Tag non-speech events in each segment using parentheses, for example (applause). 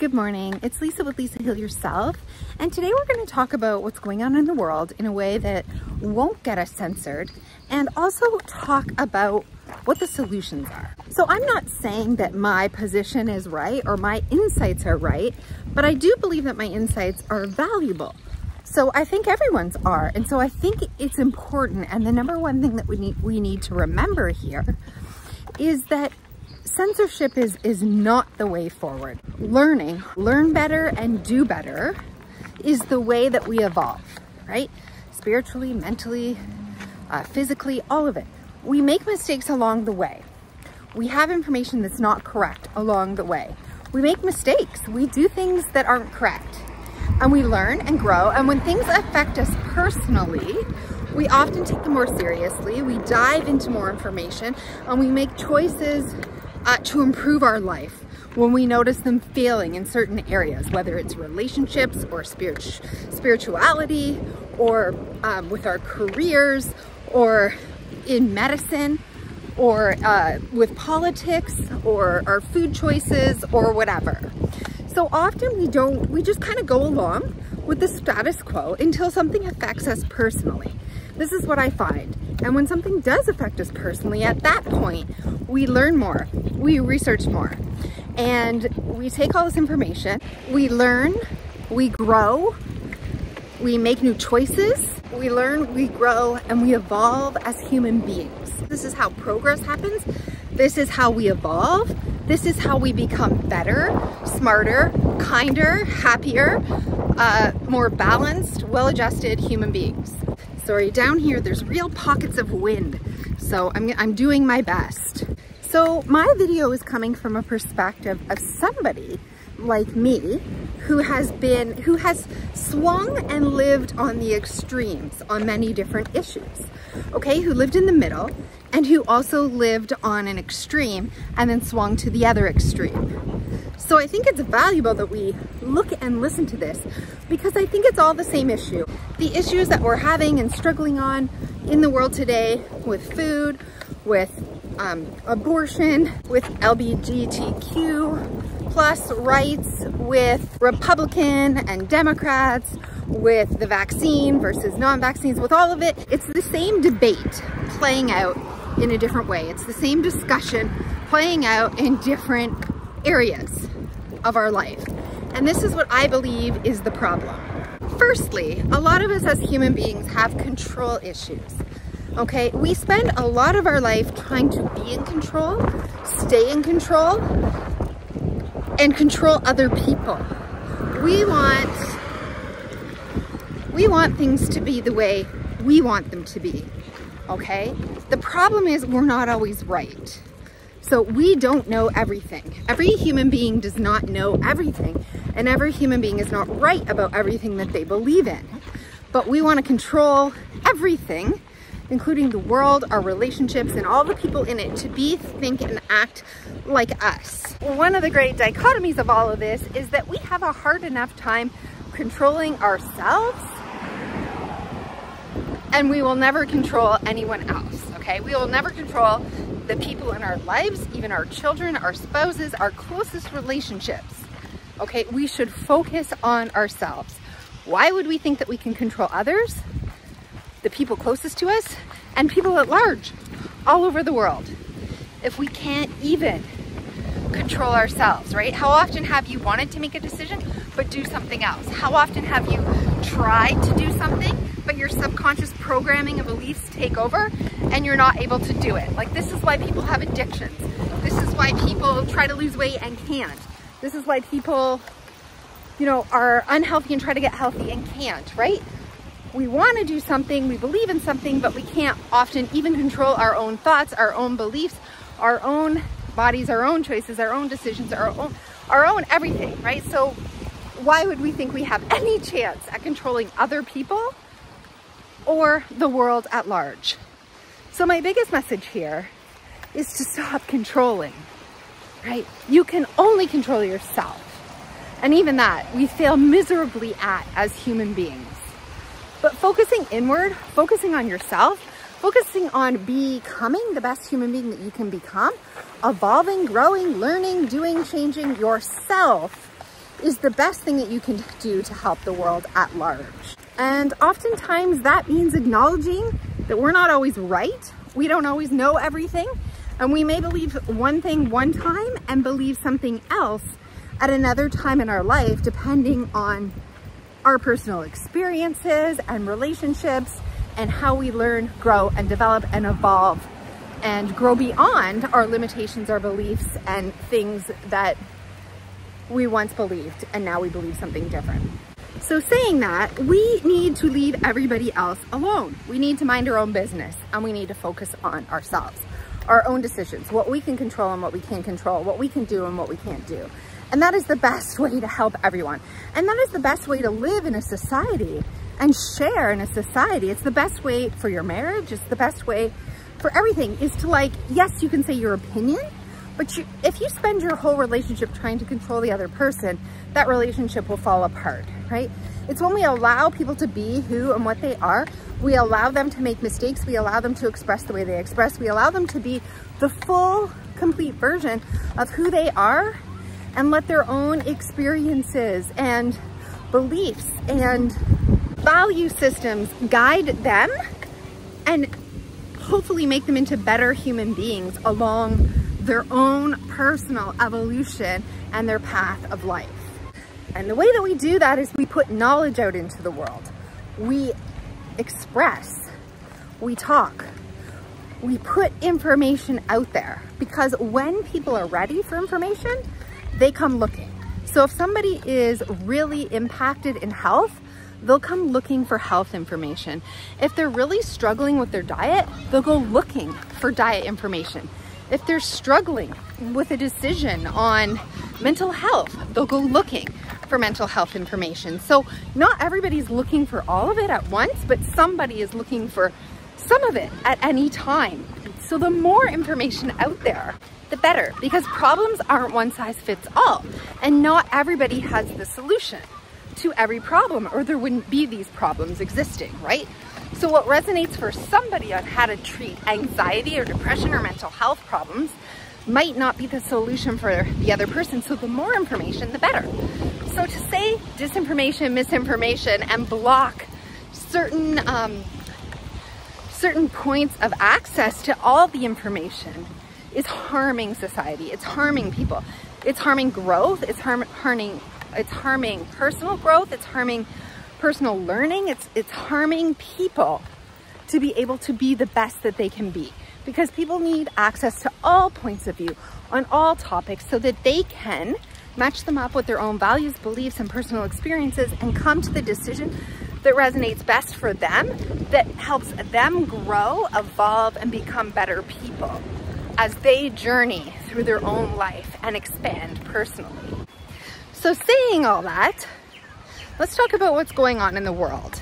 Good morning. It's Lisa with Lisa Heal Yourself. And today we're going to talk about what's going on in the world in a way that won't get us censored and also talk about what the solutions are. So I'm not saying that my position is right or my insights are right, but I do believe that my insights are valuable. So I think everyone's are. And so I think it's important. And the number one thing that we need, we need to remember here is that censorship is, is not the way forward. Learning, learn better and do better is the way that we evolve, right? Spiritually, mentally, uh, physically, all of it. We make mistakes along the way. We have information that's not correct along the way. We make mistakes. We do things that aren't correct. And we learn and grow. And when things affect us personally, we often take them more seriously. We dive into more information and we make choices uh, to improve our life when we notice them failing in certain areas, whether it's relationships or spirit spirituality or um, with our careers or in medicine or uh, with politics or our food choices or whatever. So often we don't, we just kind of go along with the status quo until something affects us personally. This is what I find. And when something does affect us personally, at that point, we learn more, we research more, and we take all this information, we learn, we grow, we make new choices, we learn, we grow, and we evolve as human beings. This is how progress happens. This is how we evolve. This is how we become better, smarter, kinder, happier, uh, more balanced, well-adjusted human beings. Sorry, down here, there's real pockets of wind. So I'm, I'm doing my best. So my video is coming from a perspective of somebody like me who has been, who has swung and lived on the extremes on many different issues, okay? Who lived in the middle and who also lived on an extreme and then swung to the other extreme. So I think it's valuable that we look and listen to this because I think it's all the same issue. The issues that we're having and struggling on in the world today with food, with um, abortion, with LGBTQ plus rights, with Republican and Democrats, with the vaccine versus non-vaccines, with all of it. It's the same debate playing out in a different way. It's the same discussion playing out in different areas of our life. And this is what I believe is the problem. Firstly, a lot of us as human beings have control issues okay? We spend a lot of our life trying to be in control, stay in control, and control other people. We want, we want things to be the way we want them to be, okay? The problem is we're not always right. So we don't know everything. Every human being does not know everything, and every human being is not right about everything that they believe in. But we want to control everything including the world, our relationships, and all the people in it to be, think, and act like us. One of the great dichotomies of all of this is that we have a hard enough time controlling ourselves and we will never control anyone else, okay? We will never control the people in our lives, even our children, our spouses, our closest relationships, okay? We should focus on ourselves. Why would we think that we can control others? the people closest to us, and people at large all over the world. If we can't even control ourselves, right? How often have you wanted to make a decision but do something else? How often have you tried to do something but your subconscious programming and beliefs take over and you're not able to do it? Like this is why people have addictions. This is why people try to lose weight and can't. This is why people, you know, are unhealthy and try to get healthy and can't, right? we want to do something, we believe in something, but we can't often even control our own thoughts, our own beliefs, our own bodies, our own choices, our own decisions, our own, our own everything, right? So why would we think we have any chance at controlling other people or the world at large? So my biggest message here is to stop controlling, right? You can only control yourself. And even that, we fail miserably at as human beings. But focusing inward, focusing on yourself, focusing on becoming the best human being that you can become, evolving, growing, learning, doing, changing yourself is the best thing that you can do to help the world at large. And oftentimes that means acknowledging that we're not always right. We don't always know everything. And we may believe one thing one time and believe something else at another time in our life, depending on our personal experiences and relationships and how we learn, grow, and develop and evolve and grow beyond our limitations, our beliefs, and things that we once believed and now we believe something different. So saying that, we need to leave everybody else alone. We need to mind our own business and we need to focus on ourselves, our own decisions, what we can control and what we can't control, what we can do and what we can't do. And that is the best way to help everyone. And that is the best way to live in a society and share in a society. It's the best way for your marriage. It's the best way for everything is to like, yes, you can say your opinion, but you, if you spend your whole relationship trying to control the other person, that relationship will fall apart, right? It's when we allow people to be who and what they are, we allow them to make mistakes, we allow them to express the way they express, we allow them to be the full, complete version of who they are and let their own experiences and beliefs and value systems guide them and hopefully make them into better human beings along their own personal evolution and their path of life. And the way that we do that is we put knowledge out into the world. We express, we talk, we put information out there because when people are ready for information, they come looking. So if somebody is really impacted in health, they'll come looking for health information. If they're really struggling with their diet, they'll go looking for diet information. If they're struggling with a decision on mental health, they'll go looking for mental health information. So not everybody's looking for all of it at once, but somebody is looking for some of it at any time. So the more information out there, the better because problems aren't one size fits all and not everybody has the solution to every problem or there wouldn't be these problems existing, right? So what resonates for somebody on how to treat anxiety or depression or mental health problems might not be the solution for the other person. So the more information, the better. So to say disinformation, misinformation, and block certain um, certain points of access to all the information is harming society. It's harming people. It's harming growth. It's harm, harming, it's harming personal growth. It's harming personal learning. It's, it's harming people to be able to be the best that they can be because people need access to all points of view on all topics so that they can match them up with their own values, beliefs, and personal experiences and come to the decision that resonates best for them, that helps them grow, evolve, and become better people as they journey through their own life and expand personally. So saying all that, Let's talk about what's going on in the world.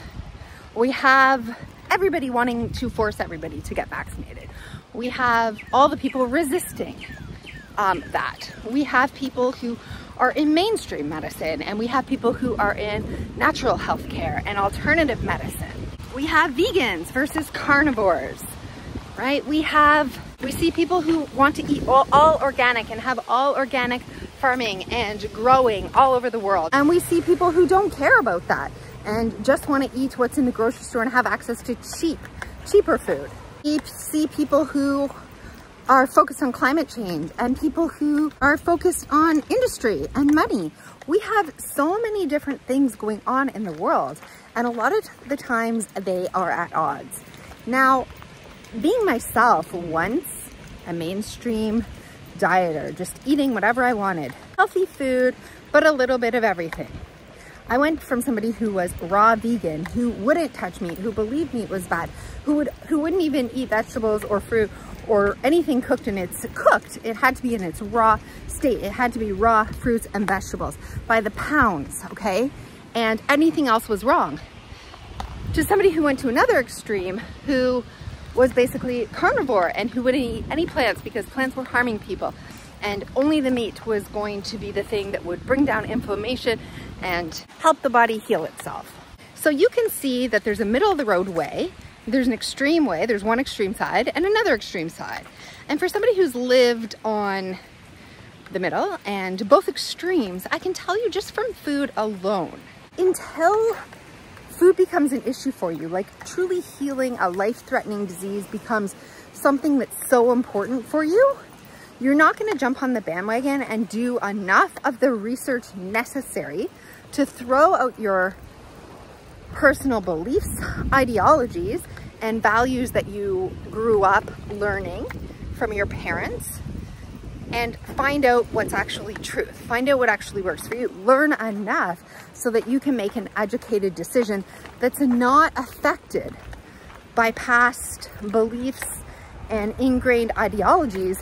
We have everybody wanting to force everybody to get vaccinated. We have all the people resisting um, that. We have people who are in mainstream medicine and we have people who are in natural health care and alternative medicine. We have vegans versus carnivores, right? We have, we see people who want to eat all, all organic and have all organic farming and growing all over the world. And we see people who don't care about that and just want to eat what's in the grocery store and have access to cheap, cheaper food. We see people who are focused on climate change and people who are focused on industry and money. We have so many different things going on in the world and a lot of the times they are at odds. Now, being myself once a mainstream dieter, just eating whatever I wanted. Healthy food, but a little bit of everything. I went from somebody who was raw vegan, who wouldn't touch meat, who believed meat was bad, who would who wouldn't even eat vegetables or fruit or anything cooked and it's cooked. It had to be in its raw state. It had to be raw fruits and vegetables by the pounds, okay? And anything else was wrong. To somebody who went to another extreme who was basically carnivore and who wouldn't eat any plants because plants were harming people. And only the meat was going to be the thing that would bring down inflammation and help the body heal itself. So you can see that there's a middle of the road way, there's an extreme way, there's one extreme side and another extreme side. And for somebody who's lived on the middle and both extremes, I can tell you just from food alone, until food becomes an issue for you, like truly healing a life-threatening disease becomes something that's so important for you, you're not gonna jump on the bandwagon and do enough of the research necessary to throw out your personal beliefs, ideologies, and values that you grew up learning from your parents and find out what's actually truth. Find out what actually works for you. Learn enough so that you can make an educated decision that's not affected by past beliefs and ingrained ideologies,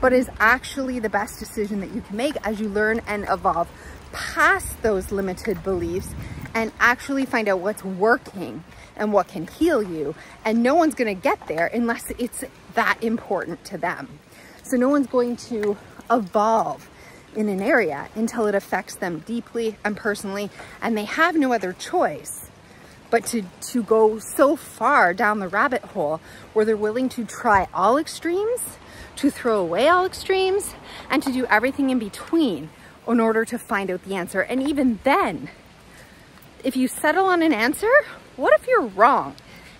but is actually the best decision that you can make as you learn and evolve past those limited beliefs and actually find out what's working and what can heal you. And no one's gonna get there unless it's that important to them. So no one's going to evolve in an area until it affects them deeply and personally, and they have no other choice but to, to go so far down the rabbit hole where they're willing to try all extremes, to throw away all extremes, and to do everything in between in order to find out the answer. And even then, if you settle on an answer, what if you're wrong?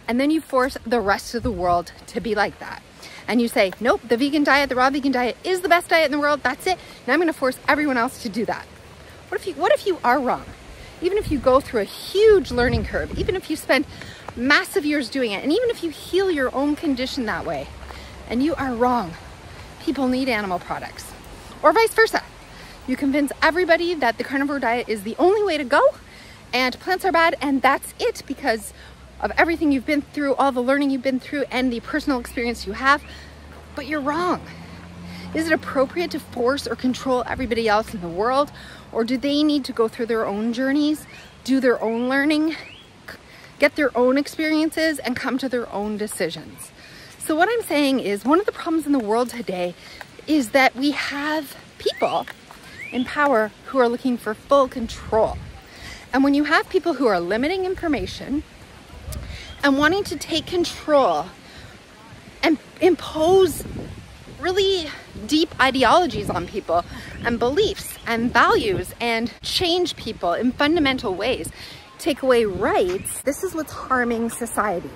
And then you force the rest of the world to be like that. And you say, nope, the vegan diet, the raw vegan diet is the best diet in the world. That's it. And I'm going to force everyone else to do that. What if you, what if you are wrong? Even if you go through a huge learning curve, even if you spend massive years doing it, and even if you heal your own condition that way, and you are wrong, people need animal products. Or vice versa. You convince everybody that the carnivore diet is the only way to go and plants are bad and that's it because of everything you've been through, all the learning you've been through and the personal experience you have, but you're wrong. Is it appropriate to force or control everybody else in the world? Or do they need to go through their own journeys, do their own learning, get their own experiences and come to their own decisions? So what I'm saying is one of the problems in the world today is that we have people in power who are looking for full control. And when you have people who are limiting information and wanting to take control and impose really deep ideologies on people and beliefs and values and change people in fundamental ways, take away rights, this is what's harming society.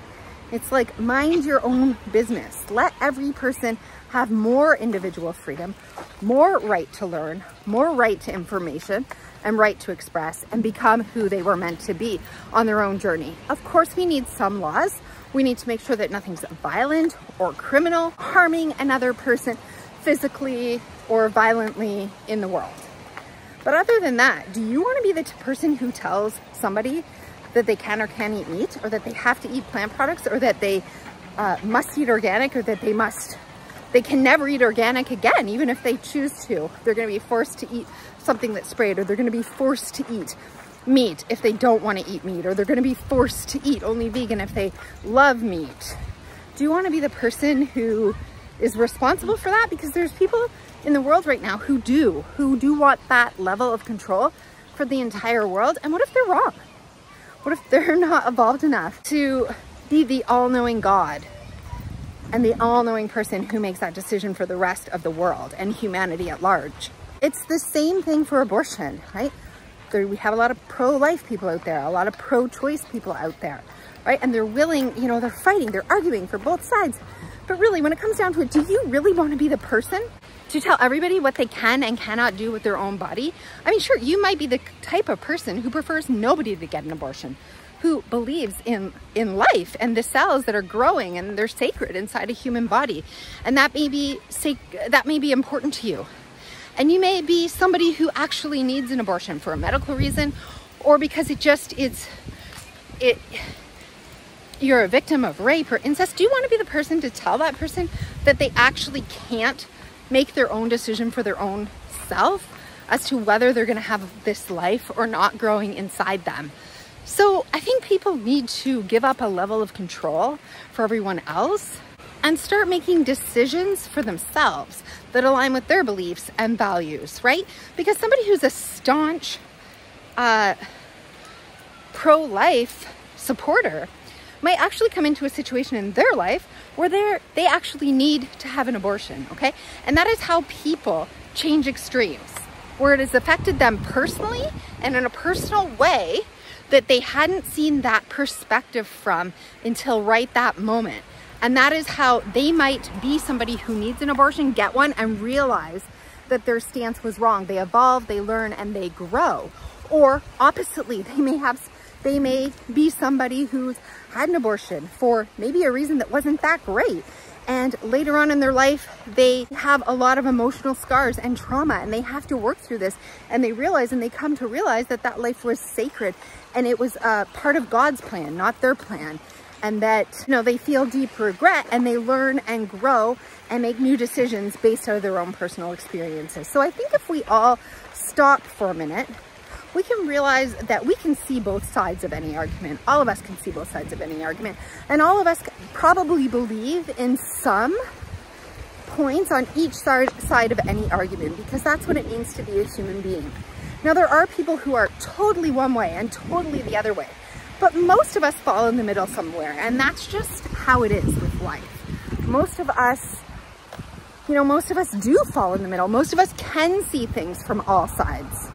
It's like mind your own business. Let every person have more individual freedom, more right to learn, more right to information, and right to express and become who they were meant to be on their own journey. Of course, we need some laws. We need to make sure that nothing's violent or criminal, harming another person physically or violently in the world. But other than that, do you want to be the person who tells somebody that they can or can't eat meat or that they have to eat plant products or that they uh, must eat organic or that they must they can never eat organic again. Even if they choose to they're going to be forced to eat something that's sprayed or they're going to be forced to eat meat if they don't want to eat meat or they're going to be forced to eat only vegan if they love meat. Do you want to be the person who is responsible for that? Because there's people in the world right now who do who do want that level of control for the entire world. And what if they're wrong what if they're (laughs) not evolved enough to be the all-knowing God and the all-knowing person who makes that decision for the rest of the world and humanity at large? It's the same thing for abortion, right? There, we have a lot of pro-life people out there, a lot of pro-choice people out there, right? And they're willing, you know, they're fighting, they're arguing for both sides. But really, when it comes down to it, do you really want to be the person to tell everybody what they can and cannot do with their own body. I mean, sure, you might be the type of person who prefers nobody to get an abortion, who believes in, in life and the cells that are growing and they're sacred inside a human body. And that may be, that may be important to you. And you may be somebody who actually needs an abortion for a medical reason or because it just is, it, you're a victim of rape or incest. Do you want to be the person to tell that person that they actually can't make their own decision for their own self as to whether they're going to have this life or not growing inside them. So I think people need to give up a level of control for everyone else and start making decisions for themselves that align with their beliefs and values, right? Because somebody who's a staunch uh, pro-life supporter might actually come into a situation in their life where they're, they actually need to have an abortion, okay? And that is how people change extremes where it has affected them personally and in a personal way that they hadn't seen that perspective from until right that moment. And that is how they might be somebody who needs an abortion, get one, and realize that their stance was wrong. They evolve, they learn, and they grow. Or oppositely, (laughs) they may have they may be somebody who's had an abortion for maybe a reason that wasn't that great. And later on in their life, they have a lot of emotional scars and trauma and they have to work through this. And they realize and they come to realize that that life was sacred and it was a part of God's plan, not their plan. And that, you know, they feel deep regret and they learn and grow and make new decisions based out of their own personal experiences. So I think if we all stop for a minute we can realize that we can see both sides of any argument. All of us can see both sides of any argument. And all of us probably believe in some points on each side, of any argument because that's what it means to be a human being. Now there are people who are totally one way and totally the other way, but most of us fall in the middle somewhere and that's just how it is with life. Most of us, you know, most of us do fall in the middle. Most of us can see things from all sides.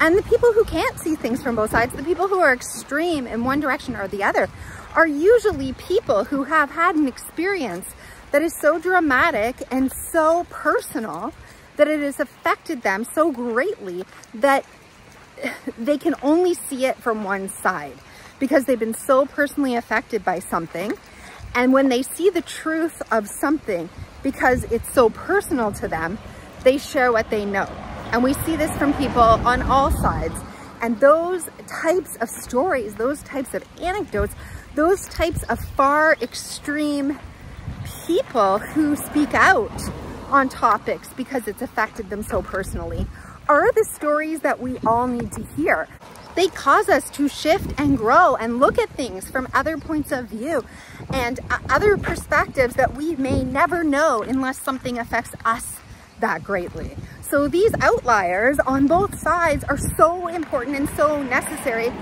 And the people who can't see things from both sides, the people who are extreme in one direction or the other, are usually people who have had an experience that is so dramatic and so personal that it has affected them so greatly that they can only see it from one side because they've been so personally affected by something. And when they see the truth of something, because it's so personal to them, they share what they know. And we see this from people on all sides. And those types of stories, those types of anecdotes, those types of far extreme people who speak out on topics because it's affected them so personally are the stories that we all need to hear. They cause us to shift and grow and look at things from other points of view and other perspectives that we may never know unless something affects us that greatly. So these outliers on both sides are so important and so necessary.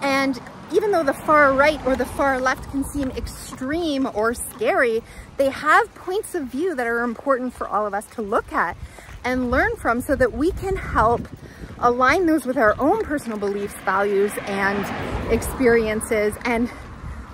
And even though the far right or the far left can seem extreme or scary, they have points of view that are important for all of us to look at and learn from so that we can help align those with our own personal beliefs, values, and experiences and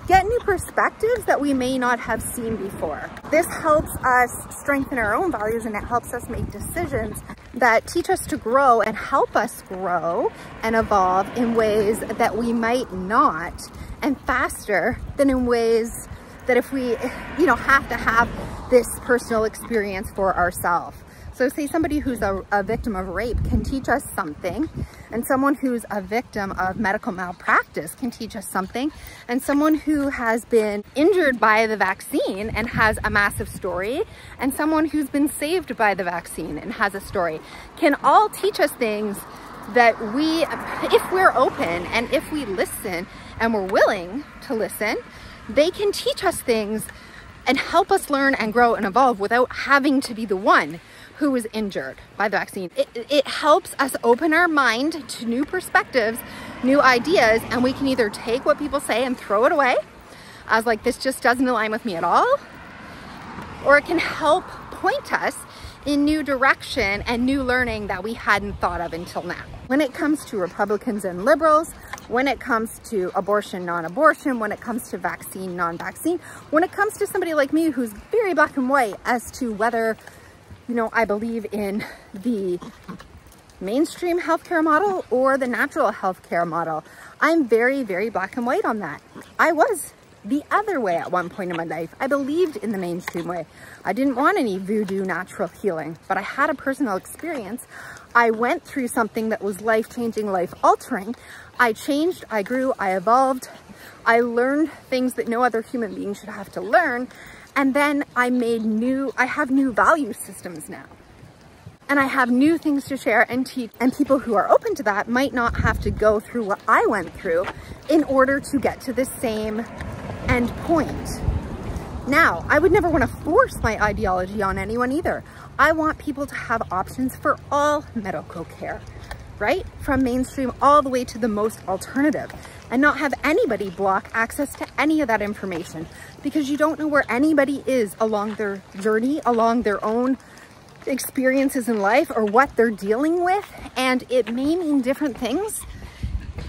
get new perspectives that we may not have seen before. This helps us strengthen our own values and it helps us make decisions that teach us to grow and help us grow and evolve in ways that we might not and faster than in ways that if we, you know, have to have this personal experience for ourselves. So say somebody who's a, a, victim of rape can teach us something and someone who's a victim of medical malpractice can teach us something and someone who has been injured by the vaccine and has a massive story and someone who's been saved by the vaccine and has a story can all teach us things that we, if we're open and if we listen and we're willing to listen, they can teach us things and help us learn and grow and evolve without having to be the one who was injured by the vaccine. It, it helps us open our mind to new perspectives, new ideas, and we can either take what people say and throw it away as like, this just doesn't align with me at all, or it can help point us in new direction and new learning that we hadn't thought of until now. When it comes to Republicans and liberals, when it comes to abortion, non-abortion, when it comes to vaccine, non-vaccine, when it comes to somebody like me who's very black and white as to whether you know, I believe in the mainstream healthcare model or the natural healthcare model. I'm very, very black and white on that. I was the other way at one point in my life. I believed in the mainstream way. I didn't want any voodoo natural healing, but I had a personal experience. I went through something that was life-changing, life-altering. I changed, I grew, I evolved. I learned things that no other human being should have to learn. And then I made new, I have new value systems now. And I have new things to share and teach. And people who are open to that might not have to go through what I went through in order to get to the same end point. Now, I would never want to force my ideology on anyone either. I want people to have options for all medical care, right? From mainstream all the way to the most alternative and not have anybody block access to any of that information because you don't know where anybody is along their journey, along their own experiences in life or what they're dealing with. And it may mean different things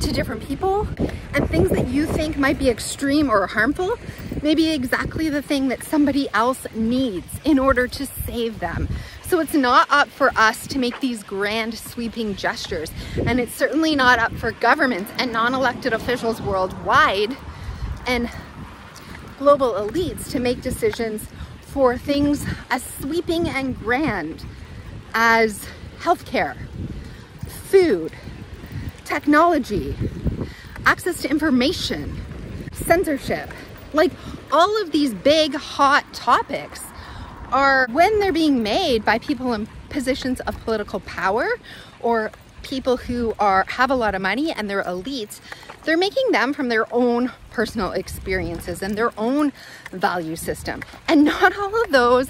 to different people and things that you think might be extreme or harmful may be exactly the thing that somebody else needs in order to save them. So it's not up for us to make these grand sweeping gestures. And it's certainly not up for governments and non-elected officials worldwide and global elites to make decisions for things as sweeping and grand as healthcare, food, technology, access to information, censorship. Like all of these big hot topics are when they're being made by people in positions of political power or people who are have a lot of money and they're elites, they're making them from their own personal experiences and their own value system. And not (laughs) all of those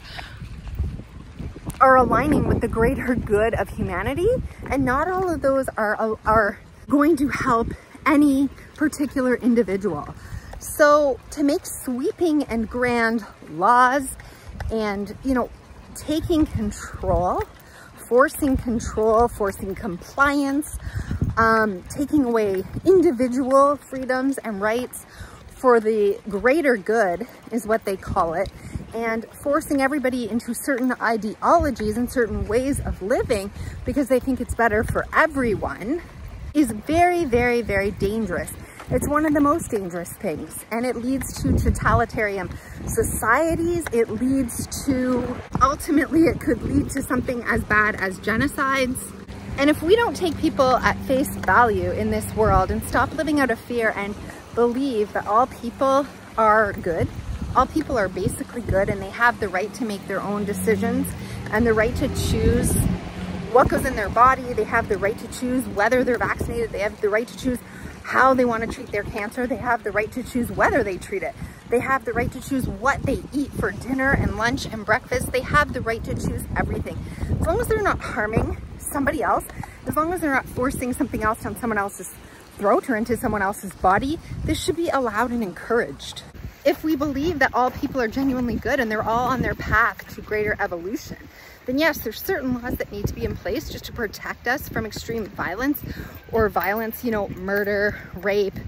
are aligning with the greater good of humanity and not all of those are, are going to help any particular individual. So to make sweeping and grand laws and, you know, taking control, forcing control, forcing compliance, um, taking away individual freedoms and rights for the greater good is what they call it and forcing everybody into certain ideologies and certain ways of living because they think it's better for everyone is very, very, very dangerous. It's one of the most dangerous things and it leads to totalitarian societies. It leads to, ultimately it could lead to something as bad as genocides. And if we don't take people at face value in this world and stop living out of fear and believe that all people are good, all people are basically good and they have the right to make their own decisions and the right to choose what goes in their body. They have the right to choose whether they're vaccinated. They have the right to choose how they want to treat their cancer. They have the right to choose whether they treat it. They have the right to choose what they eat for dinner and lunch and breakfast. They have the right to choose everything. As long as they're not harming somebody else, as long as they're not forcing something else down someone else's throat or into someone else's body, this should be allowed and encouraged if we believe that all people are genuinely good and they're all on their path to greater evolution, then yes, there's certain laws that need to be in place just to protect us from extreme violence or violence, you know, murder, rape,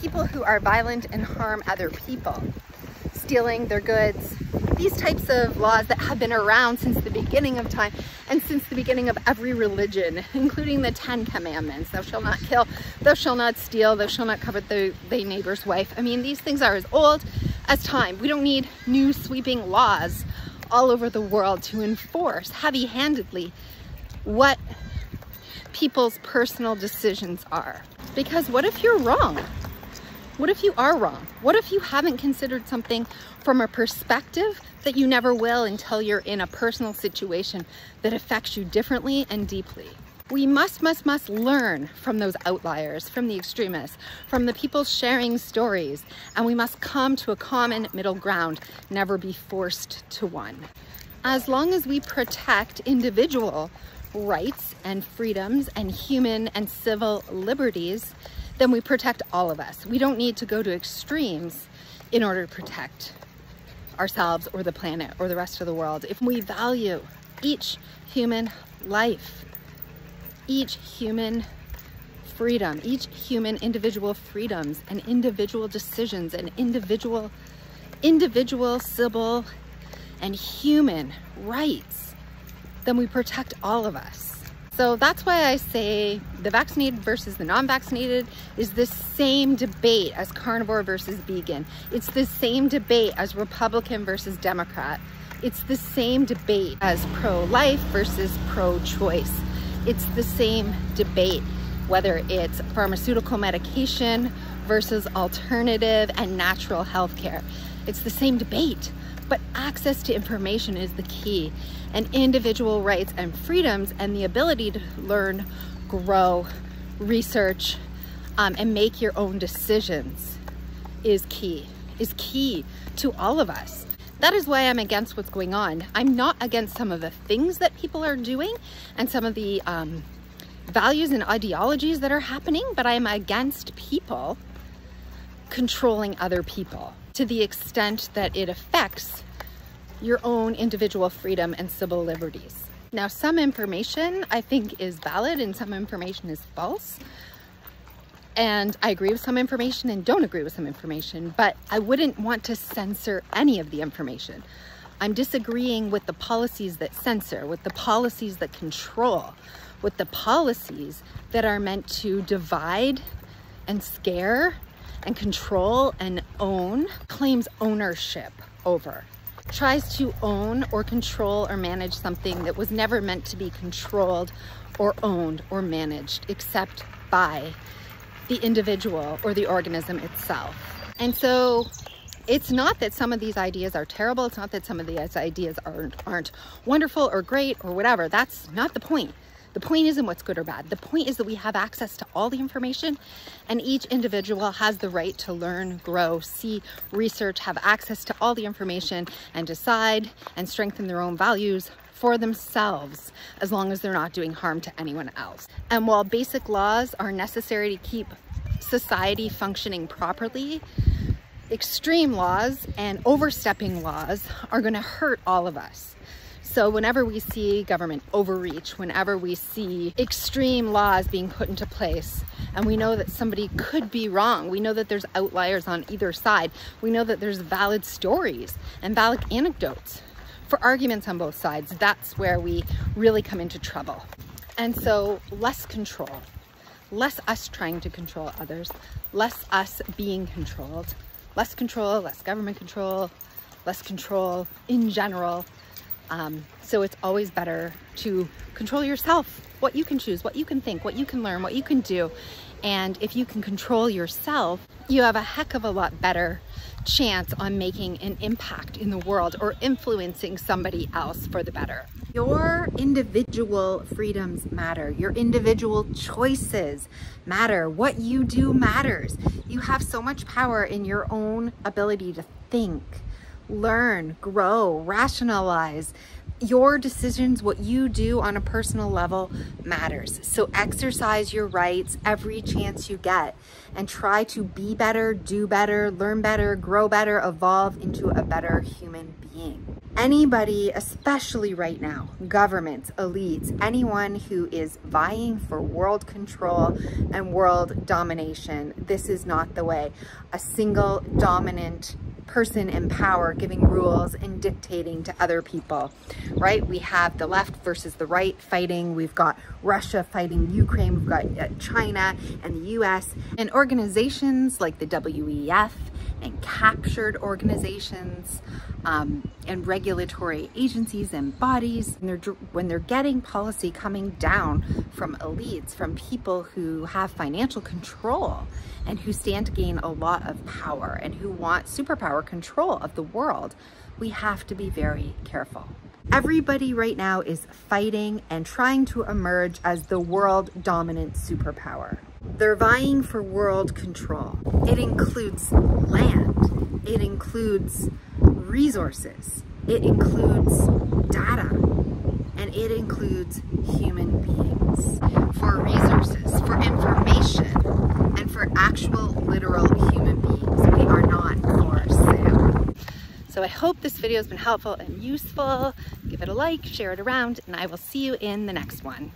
people who are violent and harm other people, stealing their goods, these types of laws that have been around since the beginning of time and since the beginning of every religion, (laughs) including the Ten Commandments. Thou shalt not kill, thou shalt not steal, thou shalt not covet thy, thy neighbor's wife. I mean, these things are as old as time. We don't need new sweeping laws all over the world to enforce heavy-handedly what people's personal decisions are. Because what if you're wrong? What if you are wrong? What if you haven't considered something from a perspective that you never will until you're in a personal situation that affects you differently and deeply? We must, must, must learn from those outliers, from the extremists, from the people sharing stories, and we must come to a common middle ground, never be forced to one. As long as we protect individual rights and freedoms and human and civil liberties, then we protect all of us. We don't need to go to extremes in order to protect ourselves or the planet or the rest of the world. If we value each human life, each human freedom, each human individual freedoms and individual decisions and individual, individual civil and human rights, then we protect all of us. So that's why I say the vaccinated versus the non-vaccinated is the same debate as carnivore versus vegan. It's the same debate as Republican versus Democrat. It's the same debate as pro-life versus pro-choice. It's the same debate whether it's pharmaceutical medication versus alternative and natural health care. It's the same debate, but access to information is the key and individual rights and freedoms and the ability to learn, grow, research, um, and make your own decisions is key, is key to all of us. That is why I'm against what's going on. I'm not against some of the things that people are doing and some of the um, values and ideologies that are happening, but I'm against people controlling other people to the extent that it affects your own individual freedom and civil liberties. Now, some information I think is valid and some information is false. And I agree with some information and don't agree with some information, but I wouldn't want to censor any of the information. I'm disagreeing with the policies that censor, with the policies that control, with the policies that are meant to divide and scare and control and own, claims ownership over, tries to own or control or manage something that was never meant to be controlled or owned or managed except by the individual or the organism itself. And so it's not that some of these ideas are terrible. It's not that some of these ideas aren't, aren't wonderful or great or whatever. That's not the point. The point isn't what's good or bad. The point is that we have access to all the information and each individual has the right to learn, grow, see, research, have access to all the information and decide and strengthen their own values for themselves as long as they're not doing harm to anyone else. And while basic laws are necessary to keep society functioning properly, extreme laws and overstepping laws are going to hurt all of us. So whenever we see government overreach, whenever we see extreme laws being put into place, and we know that somebody could be wrong, we know that there's outliers on either side, we know that there's valid stories and valid anecdotes for arguments on both sides, that's where we really come into trouble. And so less control, less us trying to control others, less us being controlled, less control, less government control, less control in general. Um, so it's always better to control yourself, what you can choose, what you can think, what you can learn, what you can do. And if you can control yourself, you have a heck of a lot better chance on making an impact in the world or influencing somebody else for the better. Your individual freedoms matter. Your individual choices matter. What you do matters. You have so much power in your own ability to think, learn, grow, rationalize, your decisions, what you do on a personal level matters. So exercise your rights every chance you get and try to be better, do better, learn better, grow better, evolve into a better human being. Anybody, especially right now, governments, elites, anyone who is vying for world control and world domination, this is not the way. A single dominant person in power giving rules and dictating to other people, right? We have the left versus the right fighting. We've got Russia fighting Ukraine. We've got uh, China and the US and organizations like the WEF and captured organizations um, and regulatory agencies and bodies when they're, when they're getting policy coming down from elites, from people who have financial control and who stand to gain a lot of power and who want superpower control of the world, we have to be very careful. Everybody right now is fighting and trying to emerge as the world dominant superpower. They're vying for world control. It includes land. It includes resources. It includes data. And it includes human beings for resources, for information, and for actual literal human beings. We are not for sale. So I hope this video has been helpful and useful. Give it a like, share it around, and I will see you in the next one.